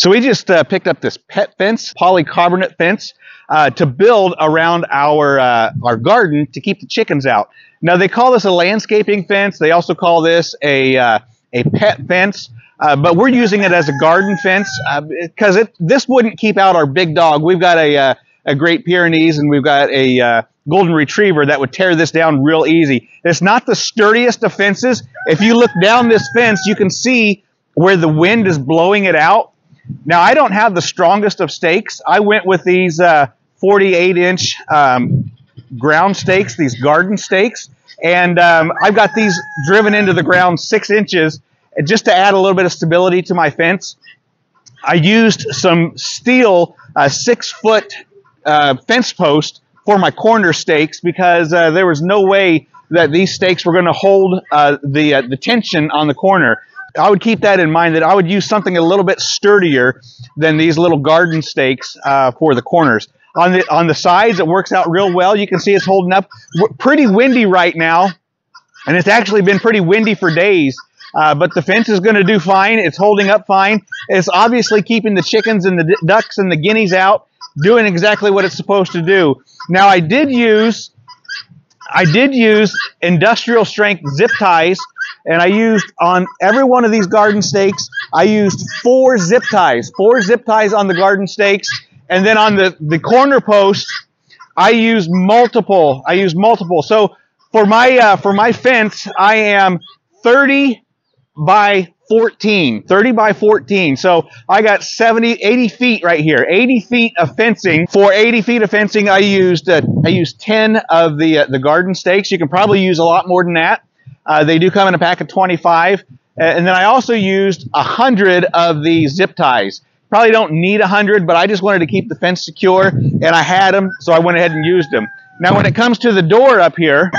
So we just uh, picked up this pet fence, polycarbonate fence, uh, to build around our uh, our garden to keep the chickens out. Now they call this a landscaping fence. They also call this a uh, a pet fence, uh, but we're using it as a garden fence because uh, it this wouldn't keep out our big dog. We've got a a Great Pyrenees and we've got a golden retriever that would tear this down real easy. It's not the sturdiest of fences. If you look down this fence, you can see where the wind is blowing it out. Now, I don't have the strongest of stakes. I went with these uh, 48 inch um, ground stakes, these garden stakes, and um, I've got these driven into the ground six inches just to add a little bit of stability to my fence. I used some steel uh, six foot uh, fence post for my corner stakes because uh, there was no way that these stakes were going to hold uh, the uh, the tension on the corner. I would keep that in mind that I would use something a little bit sturdier than these little garden stakes uh, for the corners. On the on the sides, it works out real well. You can see it's holding up. Pretty windy right now, and it's actually been pretty windy for days. Uh, but the fence is going to do fine. It's holding up fine. It's obviously keeping the chickens and the ducks and the guineas out, doing exactly what it's supposed to do. Now I did use I did use industrial strength zip ties and I used on every one of these garden stakes, I used four zip ties, four zip ties on the garden stakes. And then on the, the corner posts, I used multiple, I used multiple. So for my, uh, for my fence, I am 30 by 14, 30 by 14. So I got 70, 80 feet right here, 80 feet of fencing. For 80 feet of fencing, I used, uh, I used 10 of the, uh, the garden stakes. You can probably use a lot more than that. Uh, they do come in a pack of 25. And then I also used 100 of the zip ties. Probably don't need 100, but I just wanted to keep the fence secure, and I had them, so I went ahead and used them. Now, when it comes to the door up here,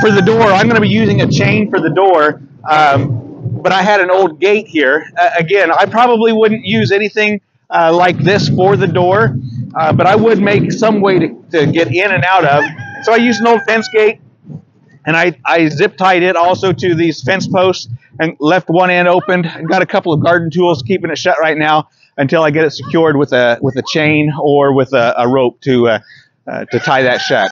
for the door, I'm going to be using a chain for the door. Um, but I had an old gate here. Uh, again, I probably wouldn't use anything uh, like this for the door, uh, but I would make some way to, to get in and out of. So I used an old fence gate, and I, I zip tied it also to these fence posts and left one end opened. I've got a couple of garden tools keeping it shut right now until I get it secured with a with a chain or with a, a rope to uh, uh, to tie that shut.